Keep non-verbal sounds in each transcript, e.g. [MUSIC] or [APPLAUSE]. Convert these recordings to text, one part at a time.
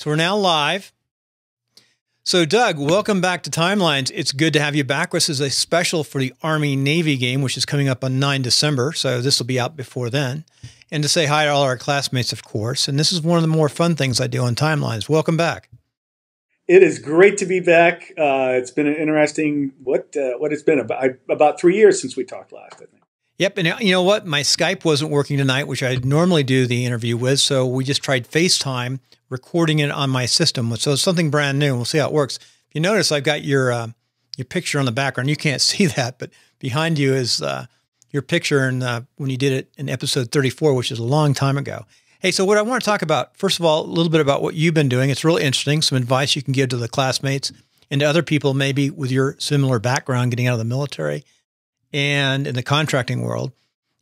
So we're now live. So, Doug, welcome back to Timelines. It's good to have you back. This is a special for the Army Navy game, which is coming up on 9 December. So, this will be out before then. And to say hi to all our classmates, of course. And this is one of the more fun things I do on Timelines. Welcome back. It is great to be back. Uh, it's been an interesting what uh, what it's been about about three years since we talked last. I think. Yep, and you know what? My Skype wasn't working tonight, which I normally do the interview with. So we just tried FaceTime, recording it on my system. So it's something brand new. We'll see how it works. If you notice, I've got your uh, your picture on the background. You can't [LAUGHS] see that, but behind you is uh, your picture and uh, when you did it in episode 34, which is a long time ago. Hey, so what I want to talk about, first of all, a little bit about what you've been doing. It's really interesting, some advice you can give to the classmates and to other people, maybe with your similar background, getting out of the military and in the contracting world.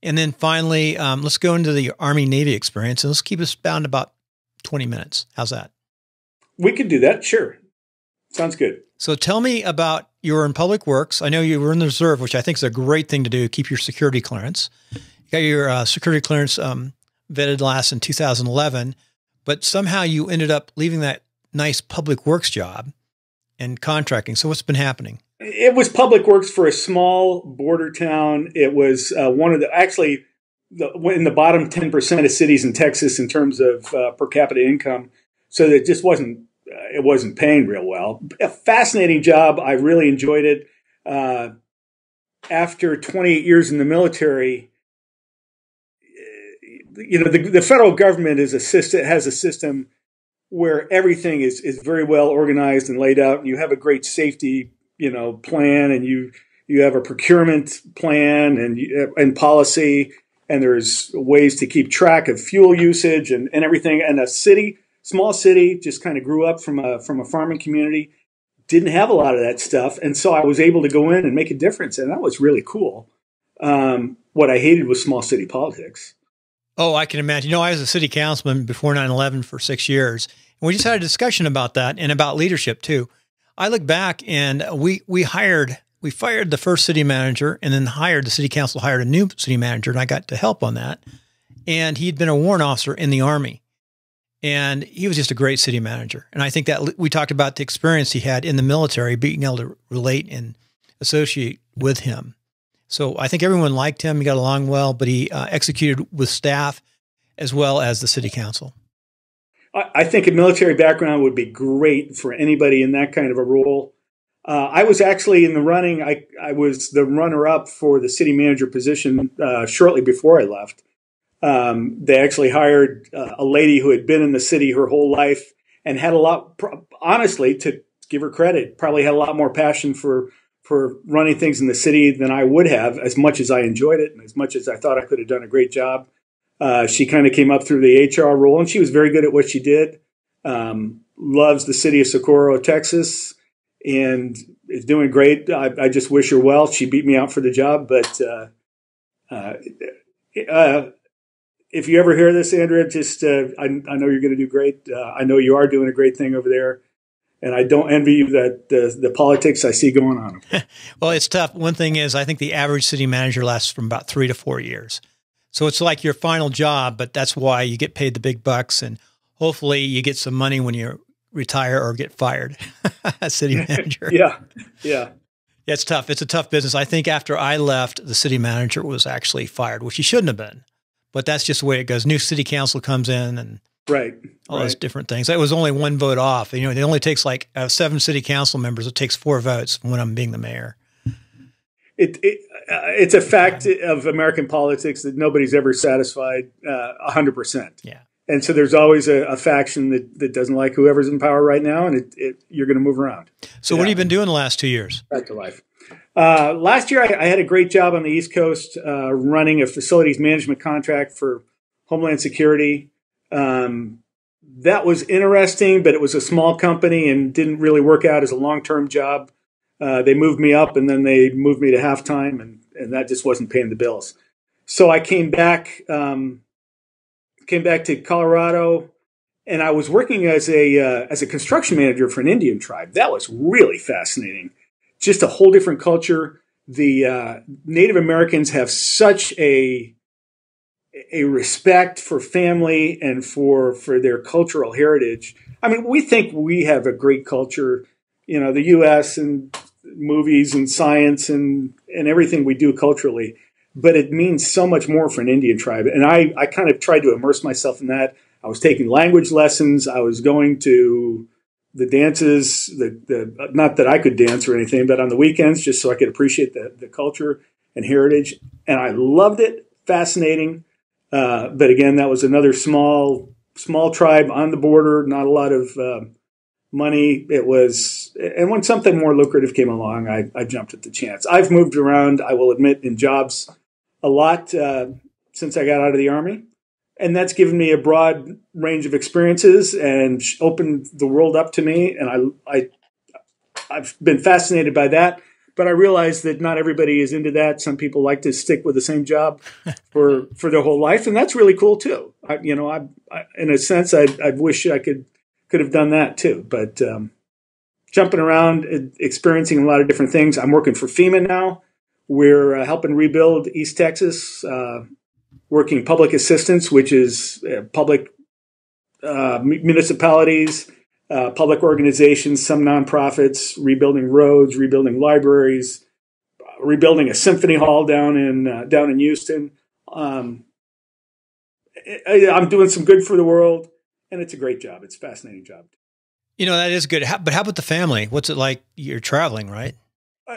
And then finally, um, let's go into the Army Navy experience and let's keep us bound about 20 minutes. How's that? We could do that. Sure. Sounds good. So tell me about you were in public works. I know you were in the reserve, which I think is a great thing to do, keep your security clearance. You got your uh, security clearance um, vetted last in 2011, but somehow you ended up leaving that nice public works job and contracting. So what's been happening? It was public works for a small border town. It was uh, one of the actually the, in the bottom 10% of cities in Texas in terms of uh, per capita income. So it just wasn't uh, it wasn't paying real well. A fascinating job. I really enjoyed it. Uh, after 28 years in the military, you know, the, the federal government is a system, has a system where everything is, is very well organized and laid out and you have a great safety, you know, plan and you, you have a procurement plan and, and policy and there's ways to keep track of fuel usage and, and everything. And a city, small city, just kind of grew up from a, from a farming community, didn't have a lot of that stuff. And so I was able to go in and make a difference. And that was really cool. Um, what I hated was small city politics. Oh, I can imagine. You know, I was a city councilman before 9 11 for six years. And we just had a discussion about that and about leadership too. I look back and we, we hired, we fired the first city manager and then hired the city council hired a new city manager. And I got to help on that. And he'd been a warrant officer in the army. And he was just a great city manager. And I think that we talked about the experience he had in the military, being able to relate and associate with him. So I think everyone liked him. He got along well, but he uh, executed with staff as well as the city council. I think a military background would be great for anybody in that kind of a role. Uh, I was actually in the running. I, I was the runner up for the city manager position uh, shortly before I left. Um, they actually hired uh, a lady who had been in the city her whole life and had a lot, honestly, to give her credit, probably had a lot more passion for for running things in the city than I would have, as much as I enjoyed it and as much as I thought I could have done a great job. Uh, she kind of came up through the HR role, and she was very good at what she did. Um, loves the city of Socorro, Texas, and is doing great. I, I, just wish her well. She beat me out for the job, but uh, uh, uh if you ever hear this, Andrea, just I, I, know you're going to do great. I know you are doing a great thing over there and I don't envy you that the, the politics I see going on. [LAUGHS] well, it's tough. One thing is, I think the average city manager lasts from about three to four years. So it's like your final job, but that's why you get paid the big bucks, and hopefully you get some money when you retire or get fired [LAUGHS] as city [LAUGHS] manager. yeah, yeah. Yeah, it's tough. It's a tough business. I think after I left, the city manager was actually fired, which he shouldn't have been. But that's just the way it goes. New city council comes in and right all right. those different things that was only one vote off you know it only takes like uh, seven city council members it takes four votes when i'm being the mayor it, it uh, it's a fact of american politics that nobody's ever satisfied uh, 100% yeah and so there's always a, a, faction that, that doesn't like whoever's in power right now and it, it you're going to move around so yeah. what have you been doing the last two years back to life uh, last year I, I, had a great job on the east coast uh, running a facilities management contract for homeland security um, that was interesting, but it was a small company and didn't really work out as a long term job. Uh, they moved me up and then they moved me to halftime, and, and that just wasn't paying the bills. So I came back, um, came back to Colorado, and I was working as a uh, as a construction manager for an Indian tribe. That was really fascinating. Just a whole different culture. The uh, Native Americans have such a a respect for family and for for their cultural heritage. I mean, we think we have a great culture, you know, the U.S. and movies and science and and everything we do culturally, but it means so much more for an Indian tribe. And I I kind of tried to immerse myself in that. I was taking language lessons. I was going to the dances, the, the not that I could dance or anything, but on the weekends, just so I could appreciate the, the culture and heritage. And I loved it, fascinating. Uh, but again, that was another small small tribe on the border, not a lot of uh, money. It was, and when something more lucrative came along, I, I, jumped at the chance. I've moved around, I will admit, in jobs a lot uh, since I got out of the army and that's given me a broad range of experiences and opened the world up to me. And I, I, I've been fascinated by that. But I realize that not everybody is into that. Some people like to stick with the same job [LAUGHS] for for their whole life, and that's really cool too. I, you know, I, I in a sense, I I wish I could could have done that too. But um, jumping around, experiencing a lot of different things. I'm working for FEMA now. We're uh, helping rebuild East Texas. Uh, working public assistance, which is uh, public uh, municipalities, uh, public organizations, some nonprofits, rebuilding roads, rebuilding libraries, rebuilding a symphony hall down in uh, down in Houston. Um, I, I'm doing some good for the world, and it's a great job. It's a fascinating job. You know that is good. How, but how about the family? What's it like? You're traveling, right? Uh,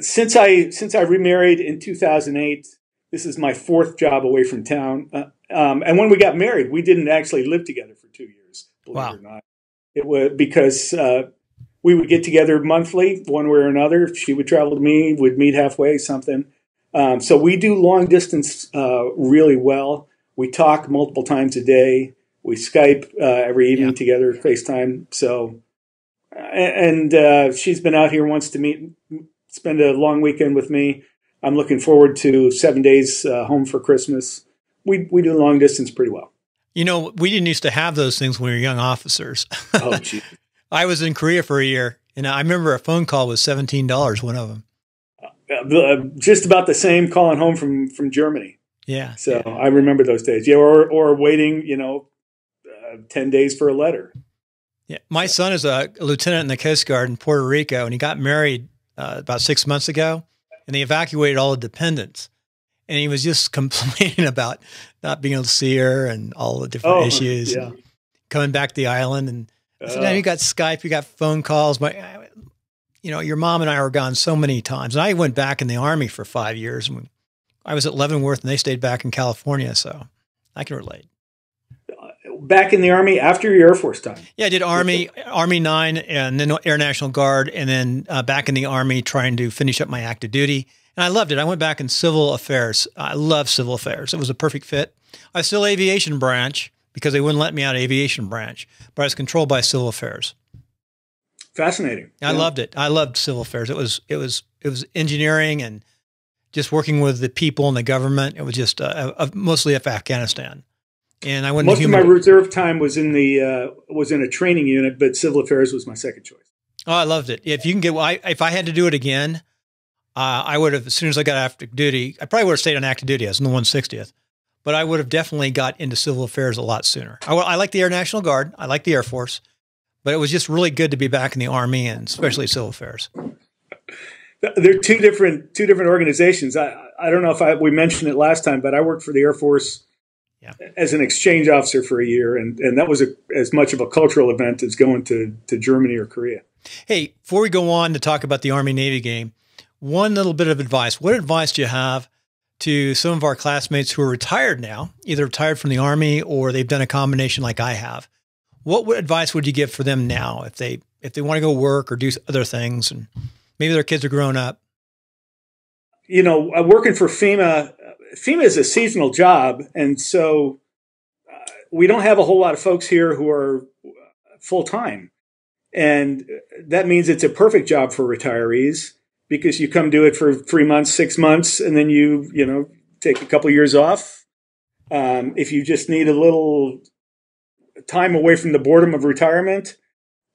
since I since I remarried in 2008, this is my fourth job away from town. Uh, um, and when we got married, we didn't actually live together for two years, believe wow. it or not. It was because uh, we would get together monthly, one way or another. She would travel to me, We'd meet halfway, something. Um, so we do long distance uh, really well. We talk multiple times a day. We Skype uh, every evening yeah. together, FaceTime. So, and uh, she's been out here once to meet, spend a long weekend with me. I'm looking forward to seven days uh, home for Christmas. We we do long distance pretty well. You know, we didn't used to have those things when we were young officers. Oh, [LAUGHS] gee. I was in Korea for a year, and I remember a phone call was seventeen dollars. One of them. Uh, uh, just about the same calling home from from Germany. Yeah. So yeah. I remember those days. Yeah, or or waiting, you know, uh, ten days for a letter. Yeah, my son is a lieutenant in the Coast Guard in Puerto Rico, and he got married uh, about six months ago and they evacuated all the dependents. And he was just [LAUGHS] complaining about not being able to see her and all the different oh, issues. Yeah. Coming back to the island, and I said, "Now you got Skype, you got phone calls." My, you know, your mom and I were gone so many times. And I went back in the army for five years. And I was at Leavenworth, and they stayed back in California, so I can relate back in the army after your Air Force time? Yeah, I did Army, Army Nine, and then Air National Guard, and then uh, back in the Army trying to finish up my active duty. And I loved it. I went back in civil affairs. I love civil affairs. It was a perfect fit. I was still aviation branch because they wouldn't let me out of aviation branch, but I was controlled by civil affairs. Fascinating. I yeah. loved it. I loved civil affairs. It was it was it was engineering and just working with the people and the government. It was just uh, uh, mostly of Afghanistan. And I went. Most of my reserve time was in the uh, was in a training unit, but civil affairs was my second choice. Oh, I loved it. If you can get, I, if I had to do it again, uh, I would have as soon as I got active duty. I probably would have stayed on active duty as in the one sixtieth, but I would have definitely got into civil affairs a lot sooner. I, I like the Air National Guard. I like the Air Force, but it was just really good to be back in the Army and especially civil affairs. They're two different two different organizations. I I don't know if I, we mentioned it last time, but I worked for the Air Force yeah. as an exchange officer for a year, and and that was a, as much of a cultural event as going to to Germany or Korea. Hey, before we go on to talk about the Army Navy game, one little bit of advice. What advice do you have to some of our classmates who are retired now, either retired from the Army or they've done a combination like I have? What advice would you give for them now if they if they want to go work or do other things and maybe their kids are grown up? You know, uh, working for FEMA FEMA is a seasonal job, and so uh, we don't have a whole lot of folks here who are full time, and that means it's a perfect job for retirees because you come do it for three months, six months, and then you you know take a couple years off. Um, if you just need a little time away from the boredom of retirement,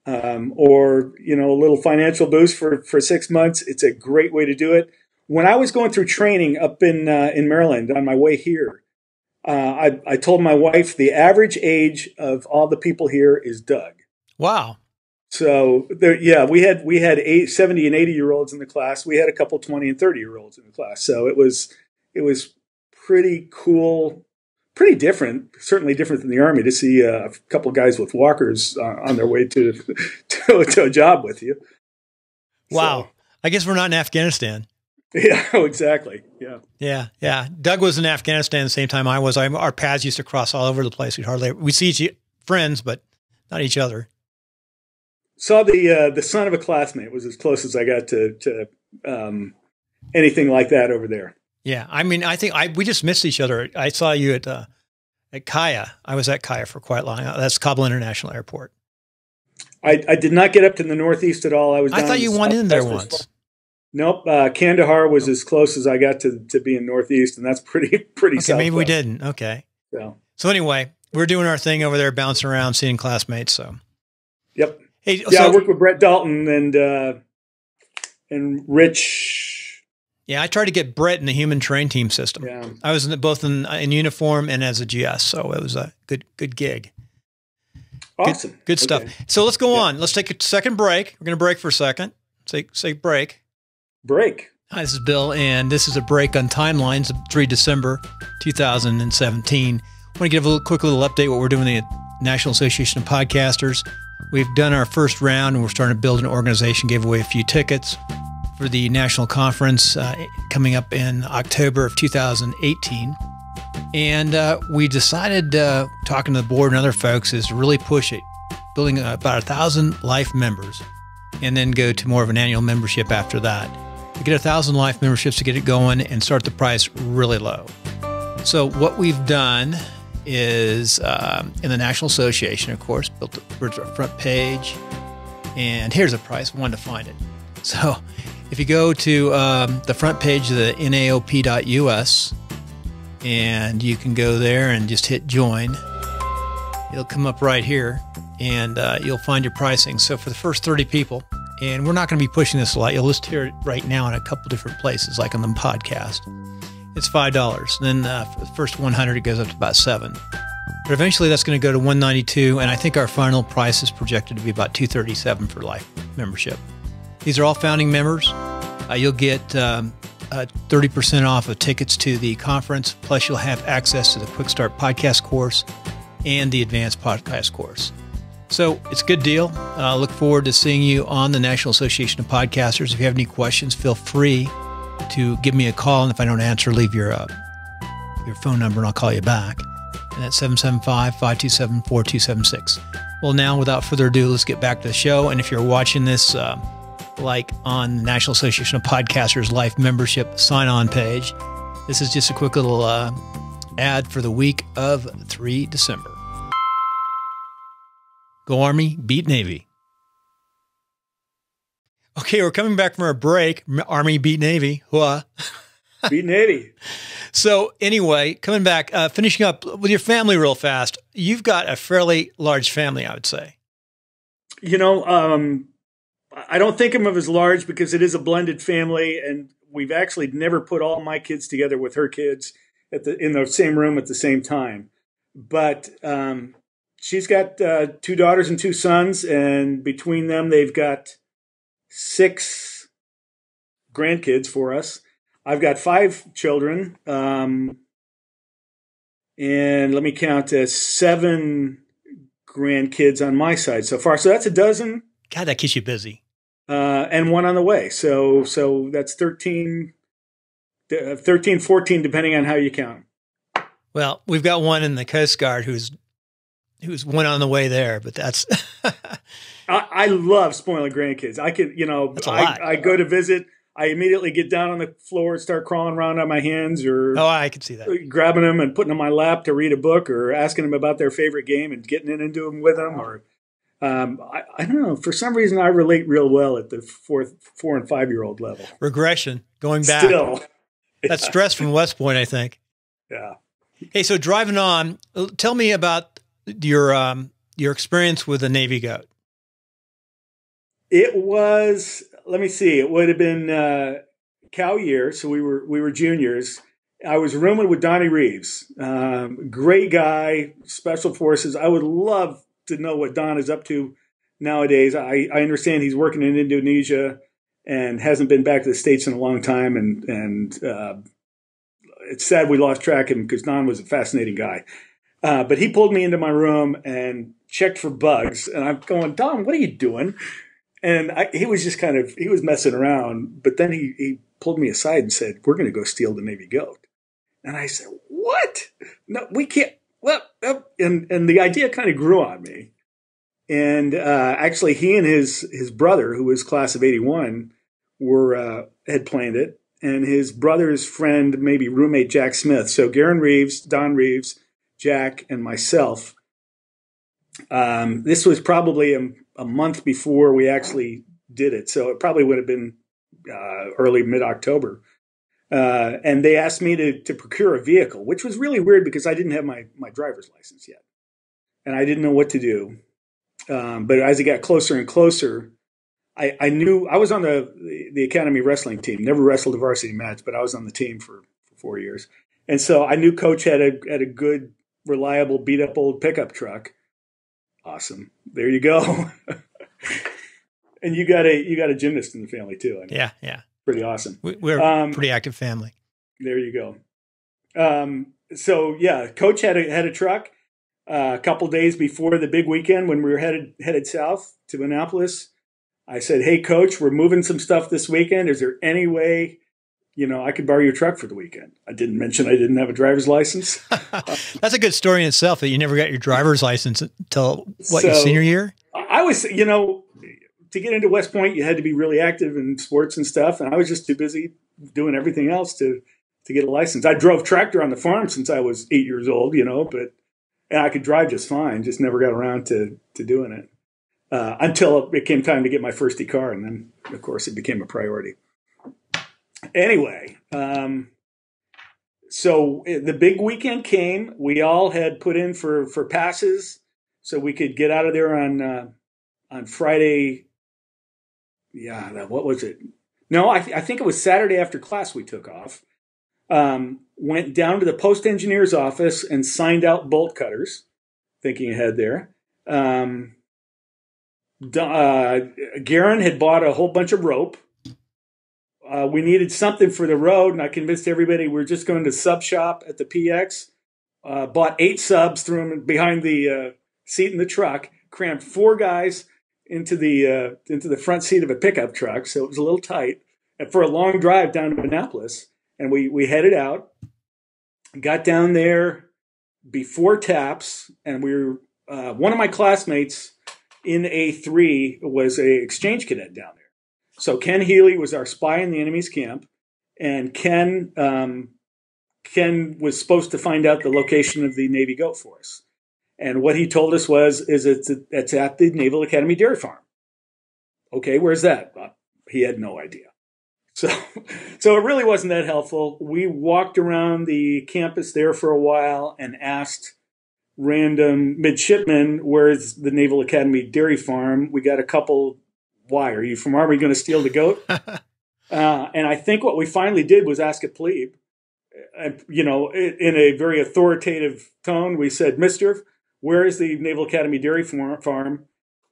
um, or you know a little financial boost for for six months, it's a great way to do it when I was going through training up in uh, in Maryland on my way here, Uh, I, I told my wife the average age of all the people here is Doug. Wow. So there, yeah, we had we had eight, 70 and 80 year olds in the class. We had a couple 20 and 30 year olds in the class. So it was it was pretty cool, pretty different, certainly different than the army to see a couple guys with walkers uh, on their way to, [LAUGHS] to, to a job with you. Wow. So, I guess we're not in Afghanistan. [LAUGHS] Yeah, exactly. Yeah. Yeah. Yeah. Doug was in Afghanistan the same time I was. I, our paths used to cross all over the place. We'd hardly, we see each friends, but not each other. Saw the, uh, the son of a classmate was as close as I got to, to, um, anything like that over there. Yeah. I mean, I think I, we just missed each other. I saw you at, uh, at KAIA. I was at KAIA for quite long. That's Kabul International Airport. I, I did not get up to the Northeast at all. I was. I thought you went in there once. Nope. Uh, Kandahar was as close as I got to, to being Northeast, and that's pretty [LAUGHS] pretty. Okay, maybe we didn't. Okay. So. So anyway, we're doing our thing over there, bouncing around, seeing classmates. So. Yep. Hey, yeah, so, I worked with Brett Dalton and uh, and Rich. Yeah, I tried to get Brett in the human terrain team system. Yeah. I was in the, both in, in uniform and as a GS, so it was a good good gig. Awesome. Good, good stuff. Okay. So let's go yeah. on. Let's take a second break. We're going to break for a second. Say, say break. Break. Hi, this is Bill, and this is a break on timelines of 3 December 2017. I want to give a little, quick little update what we're doing in the National Association of Podcasters. We've done our first round, and we're starting to build an organization, gave away a few tickets for the national conference uh, coming up in October of 2018. And uh, we decided, uh, talking to the board and other folks, is really push it, building about a thousand life members, and then go to more of an annual membership after that. To get a thousand life memberships to get it going and start the price really low. So what we've done is um, in the National Association, of course, built a front page, and here's a price. One to find it. [LAUGHS] So if you go to um, the front page of the naop.us and you can go there and just hit join. It'll come up right here and uh, you'll find your pricing. So for the first 30 people, and we're not going to be pushing this a lot. You'll just hear it right now in a couple different places, like on the podcast. It's five dollars. Then uh, for the first 100, it goes up to about seven. But eventually, that's going to go to 192, and I think our final price is projected to be about 237 for life membership. These are all founding members. Uh, you'll get um, uh, 30% off of tickets to the conference. Plus, you'll have access to the Quick Start podcast course and the Advanced podcast course. So it's a good deal. I uh, look forward to seeing you on the National Association of Podcasters. If you have any questions, feel free to give me a call. And if I don't answer, leave your, uh, your phone number and I'll call you back. And that's 775 527 4276. Well, now, without further ado, let's get back to the show. And if you're watching this, uh, like on the National Association of Podcasters Life membership sign on page. This is just a quick little uh, ad for the week of 3 December. Go Army, beat Navy. Okay, we're coming back from our break. Army beat Navy. Hua. [LAUGHS] beat Navy. So, anyway, coming back, uh, finishing up with your family real fast. You've got a fairly large family, I would say. You know, um, I don't think of them as large because it is a blended family, and we've actually never put all my kids together with her kids at the in the same room at the same time. But um, she's got uh, two daughters and two sons, and between them, they've got six grandkids for us. I've got five children, um, and let me count uh, seven grandkids on my side so far. So that's a dozen. God, that keeps you busy uh, and one on the way. So so that's 13, uh, 13, 14, depending on how you count. Well, we've got one in the Coast Guard who's who's one on the way there, but that's. [LAUGHS] I, I, love spoiling grandkids. I could, you know, I, I, go to visit. I immediately get down on the floor and start crawling around on my hands, or oh, I can see that. Grabbing them and putting them on my lap to read a book, or asking them about their favorite game and getting into them with them, or um, I, I, don't know. For some reason, I relate real well at the fourth, four and five year old level. Regression, going back. Still, yeah. [LAUGHS] that's stress from West Point, I think. Yeah. Hey, so driving on, tell me about your um, your experience with the Navy Goat. It was. Let me see. It would have been uh, cow year, so we were we were juniors, I was rooming with Donnie Reeves, um, great guy, special forces. I would love to know what Don is up to nowadays. I, I understand he's working in Indonesia and hasn't been back to the states in a long time, and and uh, it's sad we lost track of him because Don was a fascinating guy. Uh, but he pulled me into my room and checked for bugs, and I'm going, Don, what are you doing? And I, he was just kind of he was messing around, but then he he pulled me aside and said, "We're going to go steal the Navy goat." And I said, "What? No, we can't." Well, and and the idea kind of grew on me. And uh, actually, he and his his brother, who was class of '81, were uh, had planned it, and his brother's friend, maybe roommate Jack Smith. So Garen Reeves, Don Reeves, Jack, and myself. Um, this was probably a, a, month before we actually did it, so it probably would have been uh, early mid October. Uh, and they asked me to to procure a vehicle, which was really weird because I didn't have my my driver's license yet, and I didn't know what to do. Um, but as it got closer and closer, I, I knew I was on the, the, academy wrestling team. Never wrestled a varsity match, but I was on the team for, for four years, and so I knew coach had a had a good, reliable, beat up old pickup truck. Awesome. There you go. [LAUGHS] and you got a you got a gymnast in the family too. I mean, yeah, yeah. Pretty awesome. We, are um, a pretty active family. There you go. Um, so yeah, coach had a had a truck. Uh, a couple days before the big weekend when we were headed headed south to Annapolis, I said, "Hey, coach, we're moving some stuff this weekend. Is there any way, you know, I could borrow your truck for the weekend?" I didn't mention I didn't have a driver's license. [LAUGHS] That's a good story in itself that you never got your driver's license until what so, your senior year. I was, you know, to get into West Point, you had to be really active in sports and stuff, and I was just too busy doing everything else to to get a license. I drove tractor on the farm since I was eight years old, you know, but and I could drive just fine. Just never got around to to doing it uh, until it came time to get my first e car, and then of course it became a priority. Anyway, um, so eh, the big weekend came. We all had put in for for passes so we could get out of there on uh, on Friday. Yeah, what was it? No, I, th- I think it was Saturday after class. We took off um, went down to the post engineer's office and signed out bolt cutters, thinking ahead there. Um, uh, Garen had bought a whole bunch of rope. Uh, we needed something for the road, and I convinced everybody we are just going to sub shop at the PX. Uh, bought eight subs, threw them behind the uh, seat in the truck, crammed four guys into the uh, into the front seat of a pickup truck, so it was a little tight. And for a long drive down to Annapolis, and we we headed out, got down there before taps, and we were uh, one of my classmates in A three was a exchange cadet down there. So Ken Healy was our spy in the enemy's camp, and Ken um, Ken was supposed to find out the location of the Navy Goat Force. And what he told us was, is it's, it's at the Naval Academy Dairy Farm. Okay, where's that? Well, he had no idea. [LAUGHS] So, so it really wasn't that helpful. We walked around the campus there for a while and asked random midshipmen, where's the Naval Academy dairy farm? We got a couple. Why are you from? Are we going to steal the goat? [LAUGHS] uh, and I think what we finally did was ask a plebe. And, you know, in a very authoritative tone, we said, Mister, where is the Naval Academy dairy farm?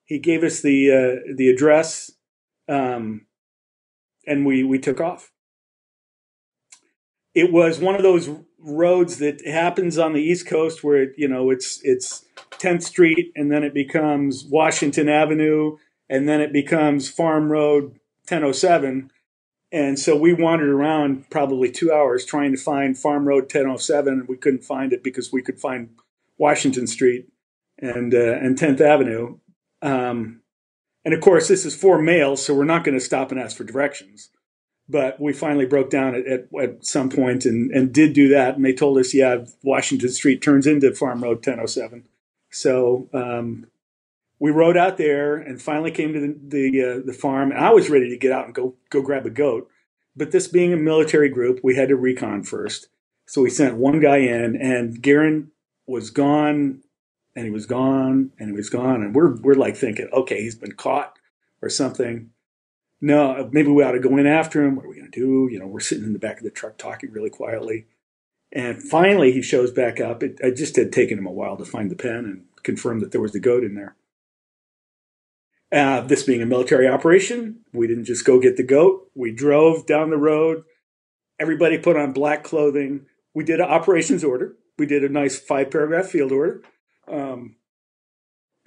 He gave us the, uh, the address. Um, and we we took off. It was one of those roads that happens on the East Coast where it, you know it's it's 10th Street and then it becomes Washington Avenue and then it becomes Farm Road 1007 and so we wandered around probably 2 hours trying to find Farm Road 1007 and we couldn't find it because we could find Washington Street and uh, and 10th Avenue um, and of course, this is for males, so we're not going to stop and ask for directions. But we finally broke down at, at, at, some point and, and did do that. And they told us, yeah, Washington Street turns into Farm Road 1007. So um, we rode out there and finally came to the the, uh, the, farm. And I was ready to get out and go go grab a goat. But this being a military group, we had to recon first. So we sent one guy in, and Garen was gone and he was gone and he was gone and we're we're like thinking okay he's been caught or something no maybe we ought to go in after him what are we going to do you know we're sitting in the back of the truck talking really quietly And finally, he shows back up. It, it just had taken him a while to find the pen and confirm that there was the goat in there. Uh, this being a military operation, we didn't just go get the goat. We drove down the road. Everybody put on black clothing. We did an operations order. We did a nice five paragraph field order um,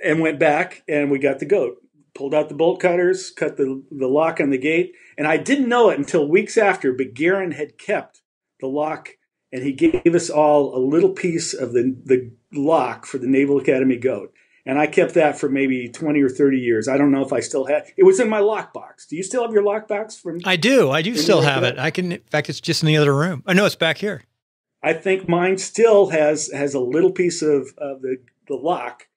and went back and we got the goat. Pulled out the bolt cutters, cut the, the lock on the gate. And I didn't know it until weeks after, but Garen had kept the lock and he gave us all a little piece of the, the lock for the Naval Academy goat. And I kept that for maybe 20 or 30 years. I don't know if I still have it. was in my lockbox. Do you still have your lockbox from? I do. I do still have it. I can, in fact, it's just in the other room. I know it's back here. I think mine still has has a little piece of, of the, the lock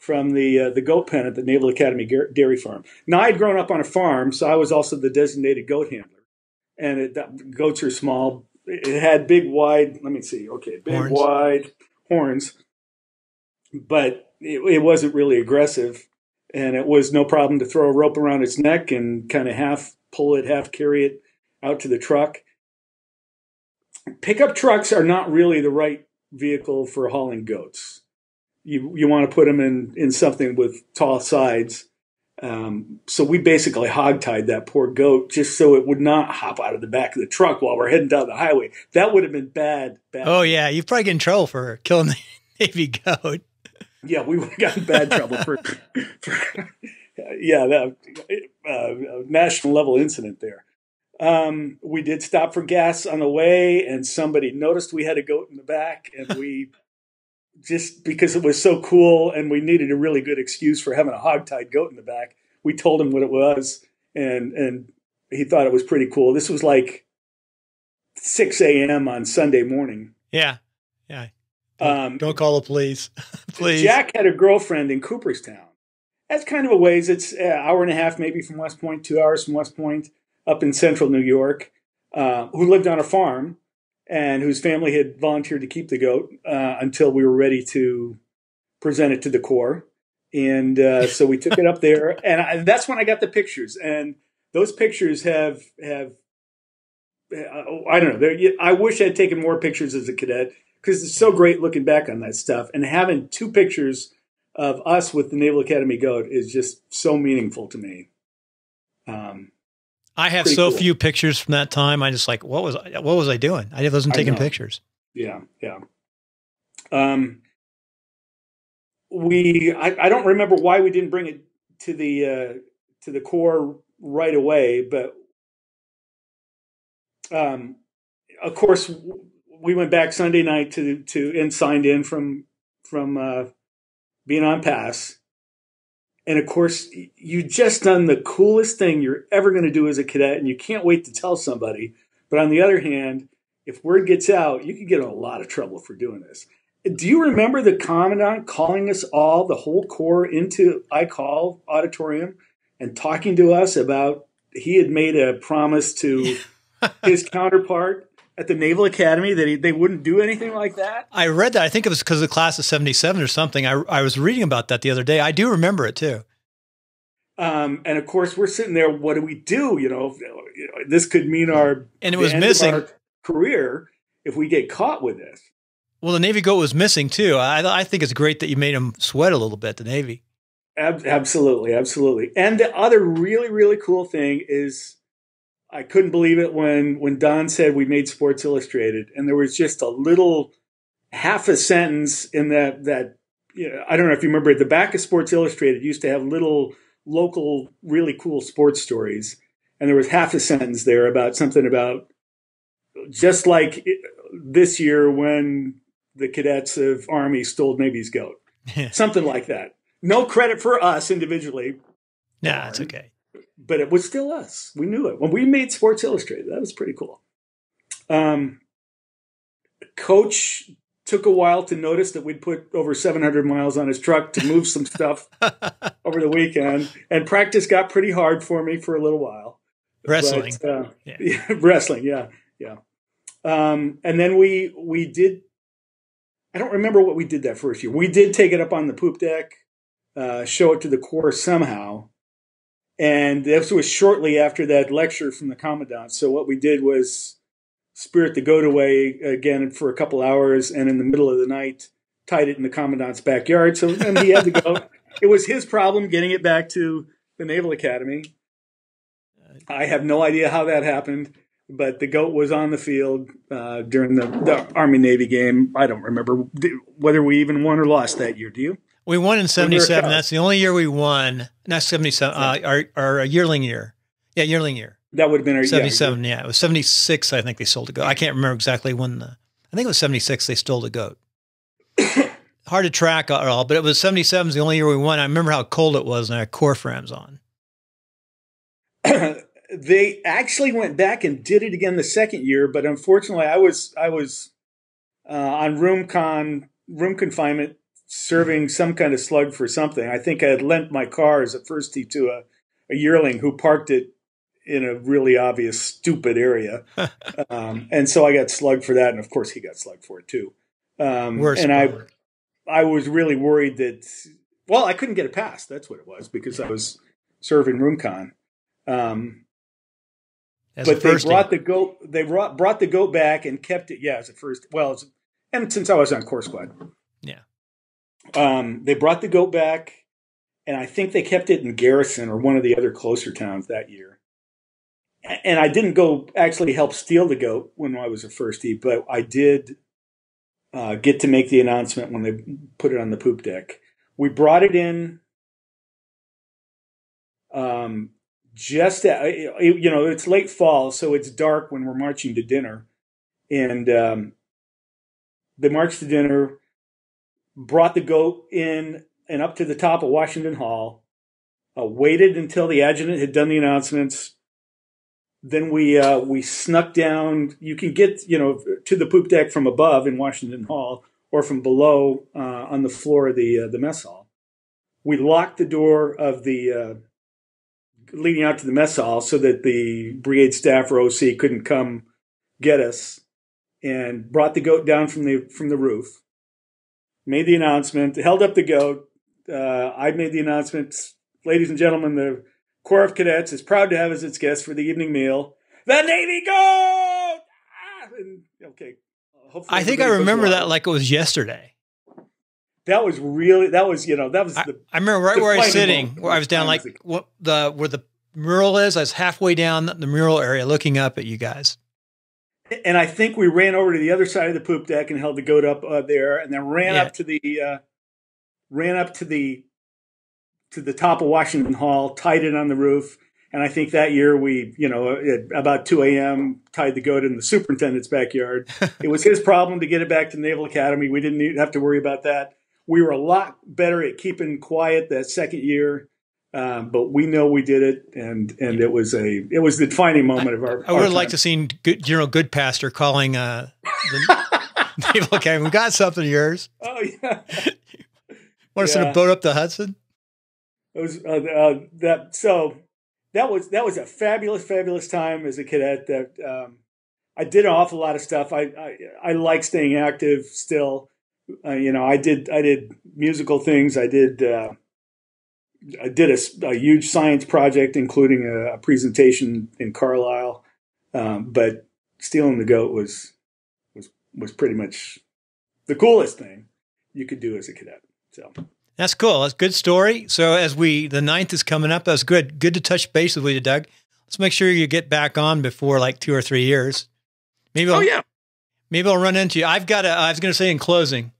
from the uh, the goat pen at the Naval Academy Dairy Farm. Now I'd grown up on a farm, so I was also the designated goat handler. And it, that, goats are small. It had big, wide. Let me see. Okay, big, horns. wide horns, but it, it wasn't really aggressive, and it was no problem to throw a rope around its neck and kind of half pull it, half carry it out to the truck. Pickup trucks are not really the right vehicle for hauling goats. You you want to put them in in something with tall sides. Um, so we basically hogtied that poor goat just so it would not hop out of the back of the truck while we're heading down the highway. That would have been bad. bad. Oh yeah, you probably get in trouble for killing the [LAUGHS] Navy goat yeah, we [LAUGHS] would have gotten bad trouble for, for yeah, that uh, national level incident there. Um, we did stop for gas on the way, and somebody noticed we had a goat in the back, and we [LAUGHS] just because it was so cool, and we needed a really good excuse for having a hog-tied goat in the back. We told him what it was, and and he thought it was pretty cool. This was like six a.m. on Sunday morning. Yeah, yeah. Um, Don't call the police, [LAUGHS] please. Jack had a girlfriend in Cooperstown. That's kind of a ways. It's an hour and a half, maybe from West Point, two hours from West Point, up in central New York, uh, who lived on a farm and whose family had volunteered to keep the goat uh, until we were ready to present it to the Corps. And uh, so we took it up [LAUGHS] there, and I, that's when I got the pictures. And those pictures have have uh, I don't know. I wish I'd taken more pictures as a cadet because it's so great looking back on that stuff and having two pictures of us with the Naval Academy goat is just so meaningful to me. Um, I have so cool. few pictures from that time. I just like what was I, what was I doing? I wasn't taking pictures. Yeah, yeah. Um, we I, I don't remember why we didn't bring it to the uh, to the Corps right away, but um, of course we went back Sunday night to to and signed in from from uh, being on pass. And of course, you just done the coolest thing you're ever going to do as a cadet, and you can't wait to tell somebody. But on the other hand, if word gets out, you could get in a lot of trouble for doing this. Do you remember the commandant calling us all, the whole corps, into Ike Hall auditorium and talking to us about he had made a promise to [LAUGHS] his counterpart at the Naval Academy that he, they wouldn't do anything like that? I read that. I think it was because of the class of 77 or something. I, I was reading about that the other day. I do remember it too. Um, and of course, we're sitting there. What do we do? You know, you know this could mean our and it was missing career if we get caught with this. Well, the Navy goat was missing too. I, I think it's great that you made him sweat a little bit. The Navy. Ab- absolutely, absolutely. And the other really, really cool thing is I couldn't believe it when when Don said we made Sports Illustrated, and there was just a little half a sentence in that that you know, I don't know if you remember at the back of Sports Illustrated used to have little local really cool sports stories, and there was half a sentence there about something about just like eh, this year when the cadets of Army stole Navy's goat, [LAUGHS] something like that. No credit for us individually. Nah, it's okay but it was still us. We knew it when we made Sports Illustrated. That was pretty cool. Um, Coach took a while to notice that we'd put over 700 miles on his truck to move some stuff [LAUGHS] over the weekend, and practice got pretty hard for me for a little while. Wrestling, but, uh, yeah. [LAUGHS] yeah. wrestling, yeah, yeah. Um, and then we we did. I don't remember what we did that first year. We did take it up on the poop deck, uh, show it to the Corps somehow, and this was shortly after that lecture from the commandant. So what we did was spirit the goat away again for a couple hours, and in the middle of the night, tied it in the commandant's backyard. So and he had to go. [LAUGHS] it was his problem getting it back to the Naval Academy. I have no idea how that happened, but the goat was on the field uh, during the, the Army Navy game. I don't remember whether we even won or lost that year. Do you? We won in '77. That's the only year we won. Not '77. Uh, our our yearling year. Yeah, yearling year. That would have been our 77. Yeah, yeah, it was 76. I think they sold a goat. I can't remember exactly when the. I think it was 76. They stole a goat. [COUGHS] Hard to track at all, but it was 77 is the only year we won. I remember how cold it was, and I had core frames on. [COUGHS] they actually went back and did it again the second year, but unfortunately, I was I was uh, on room con room confinement serving some kind of slug for something. I think I had lent my car as a firstie to a, a yearling who parked it in a really obvious stupid area, [LAUGHS] um, and so I got slugged for that, and of course he got slugged for it too. Um, Worst and I I was really worried that well I couldn't get it passed. That's what it was because I was serving room con. Um, As but they brought the goat. They brought brought the goat back and kept it. Yeah, as a first. Well, as, and since I was on Corps squad. Um, they brought the goat back, and I think they kept it in Garrison or one of the other closer towns that year. And I didn't go actually help steal the goat when I was a firstie, but I did uh, get to make the announcement when they put it on the poop deck. We brought it in um, just at, you know it's late fall, so it's dark when we're marching to dinner, and um, they marched to dinner, brought the goat in and up to the top of Washington Hall, uh, waited until the adjutant had done the announcements. Then we uh, we snuck down. You can get you know to the poop deck from above in Washington Hall or from below uh, on the floor of the uh, the mess hall. We locked the door of the uh, leading out to the mess hall so that the brigade staff or OC couldn't come get us, and brought the goat down from the from the roof. Made the announcement, held up the goat. Uh, I made the announcement, ladies and gentlemen. The Corps of Cadets is proud to have as its guest for the evening meal the Navy goat. Ah! And, okay, hopefully I think I remember that like it was yesterday. That was really that was you know that was I, the I remember right where I was sitting, moment. where I was down like what the where the mural is. I was halfway down the mural area, looking up at you guys. And I think we ran over to the other side of the poop deck and held the goat up uh, there, and then ran Yeah. up to the uh, ran up to the to the top of Washington Hall, tied it on the roof, and I think that year we, you know, at about two a.m. tied the goat in the superintendent's backyard. [LAUGHS] it was his problem to get it back to Naval Academy. We didn't have to worry about that. We were a lot better at keeping quiet that second year. Um, but we know we did it, and and it was a it was the defining moment of our. I would have liked to seen good, General Goodpaster calling uh, the [LAUGHS] Naval Academy. We got something of yours. Oh yeah. [LAUGHS] Want to send Yeah. a boat up the Hudson? It was uh, uh, that so that was that was a fabulous fabulous time as a cadet that um, I did an awful lot of stuff I I, I like staying active still uh, you know I did I did musical things I did uh, I did a huge science project including a, a presentation in Carlisle um, but stealing the goat was was was pretty much the coolest thing you could do as a cadet so That's cool. That's a good story. So as we the ninth is coming up, that's good. Good to touch base with you, Doug. Let's make sure you get back on before like two or three years. Maybe I'll, oh yeah maybe I'll run into you. I've got a. I was going to say in closing.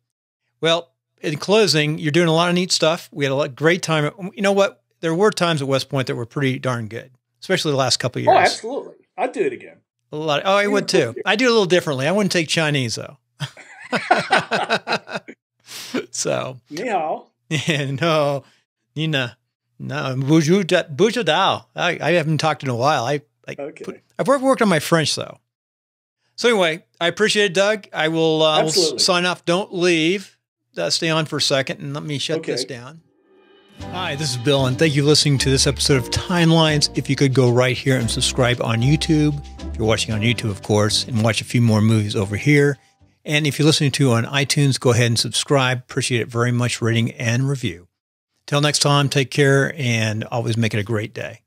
Well, in closing, you're doing a lot of neat stuff. We had a lot, great time. You know what? There were times at West Point that were pretty darn good, especially the last couple of oh years. absolutely I'd do it again. A lot. oh, I would too. I do a little differently. I wouldn't take Chinese though. [LAUGHS] [LAUGHS] so, hao. [LAUGHS] yeah, no, you know, no, Buju da- Dao. I, I haven't talked in a while. I, I Okay. put, I've worked, worked on my French though. So anyway, I appreciate it, Doug. I will, uh, will sign off. Don't leave. Uh, stay on for a second and let me shut Okay. this down. Hi, this is Bill, and thank you for listening to this episode of Timelines. If you could go right here and subscribe on YouTube, if you're watching on YouTube, of course, and watch a few more movies over here. And if you're listening to on iTunes, go ahead and subscribe. Appreciate it very much, rating and review. Till next time, take care and always make it a great day.